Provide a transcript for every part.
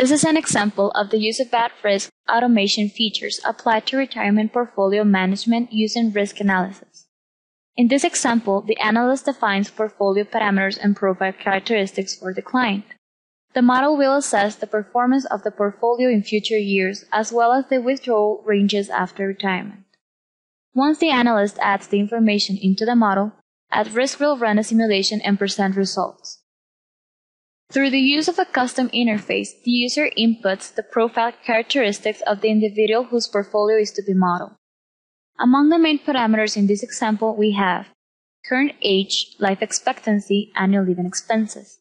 This is an example of the use of at-risk automation features applied to retirement portfolio management using risk analysis. In this example, the analyst defines portfolio parameters and profile characteristics for the client. The model will assess the performance of the portfolio in future years as well as the withdrawal ranges after retirement. Once the analyst adds the information into the model, at-risk will run a simulation and present results. Through the use of a custom interface, the user inputs the profile characteristics of the individual whose portfolio is to be modeled. Among the main parameters in this example, we have current age, life expectancy, annual living expenses.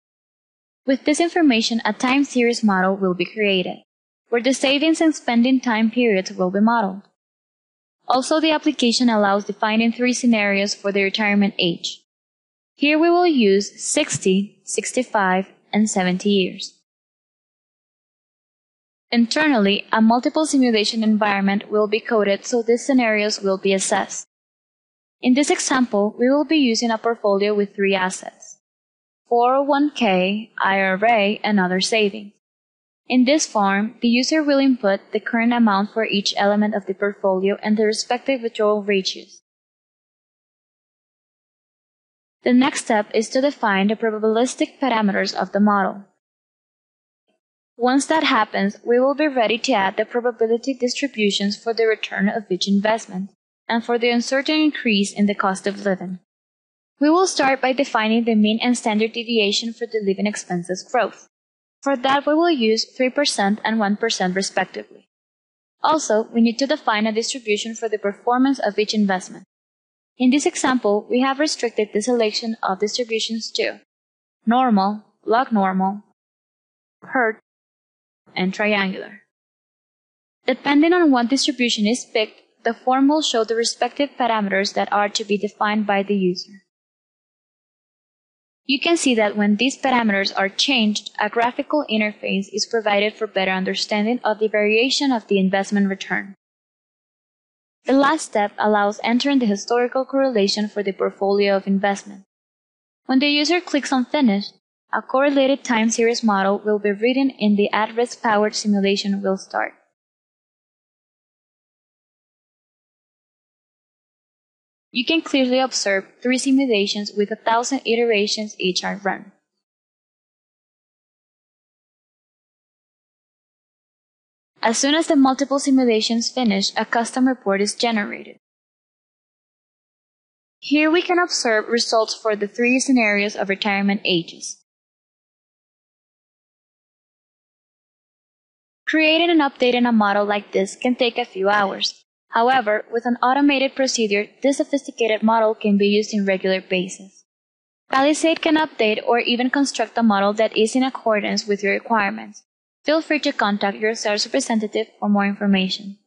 With this information, a time series model will be created, where the savings and spending time periods will be modeled. Also, the application allows defining three scenarios for the retirement age. Here we will use 60, 65, and 70 years. Internally, a multiple simulation environment will be coded so these scenarios will be assessed. In this example, we will be using a portfolio with three assets 401k, IRA, and other savings. In this form, the user will input the current amount for each element of the portfolio and the respective withdrawal ratios. The next step is to define the probabilistic parameters of the model. Once that happens, we will be ready to add the probability distributions for the return of each investment and for the uncertain increase in the cost of living. We will start by defining the mean and standard deviation for the living expenses growth. For that, we will use 3% and 1% respectively. Also, we need to define a distribution for the performance of each investment. In this example, we have restricted the selection of distributions to normal, log normal, PERT, and triangular. Depending on what distribution is picked, the form will show the respective parameters that are to be defined by the user. You can see that when these parameters are changed, a graphical interface is provided for better understanding of the variation of the investment return. The last step allows entering the historical correlation for the portfolio of investment. When the user clicks on Finish, a correlated time series model will be written and the at-risk powered simulation will start. You can clearly observe three simulations with a thousand iterations each are run. As soon as the multiple simulations finish, a custom report is generated. Here we can observe results for the three scenarios of retirement ages. Creating and updating a model like this can take a few hours. However, with an automated procedure, this sophisticated model can be used in regular basis. Palisade can update or even construct a model that is in accordance with your requirements. Feel free to contact your sales representative for more information.